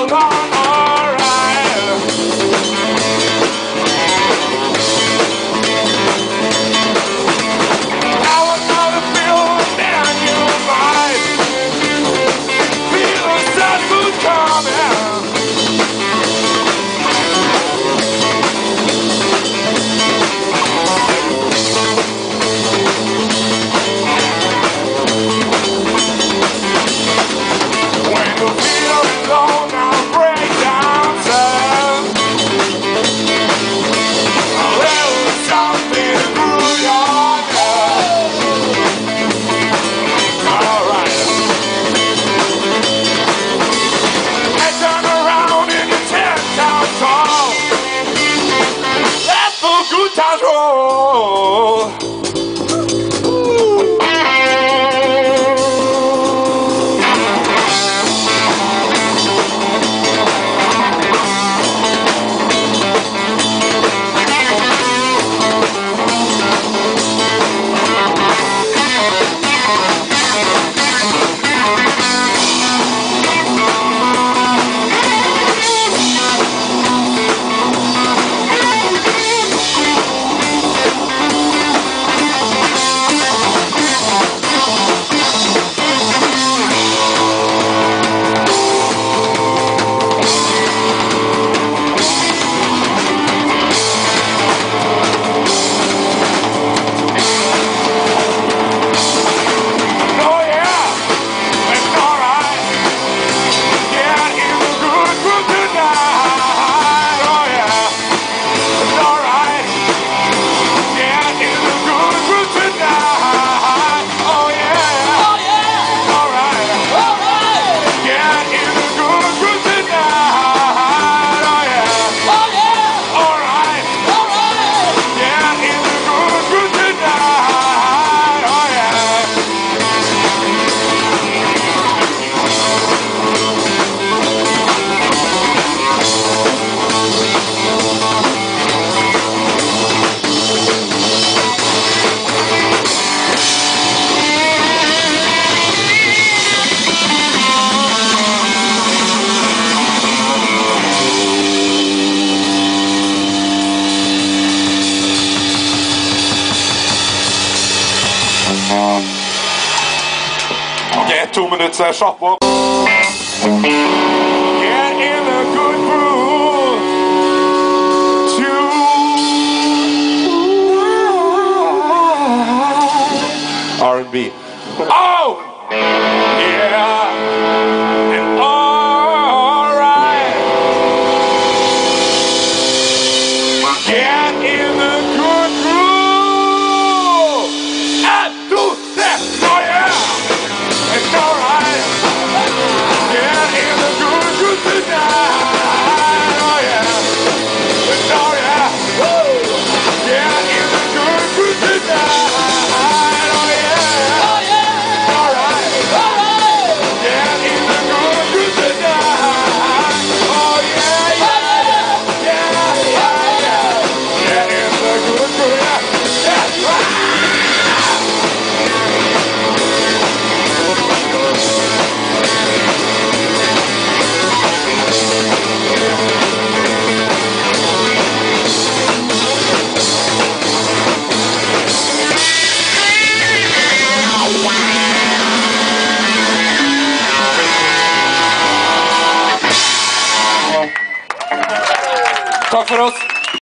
long. Yeah, two minutes uh, shuffle. Get in good groove. R&B. Bucharest.